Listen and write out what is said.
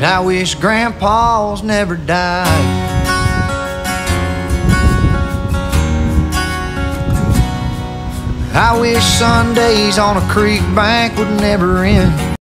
And I wish grandpa's never died. I wish Sundays on a creek bank would never end.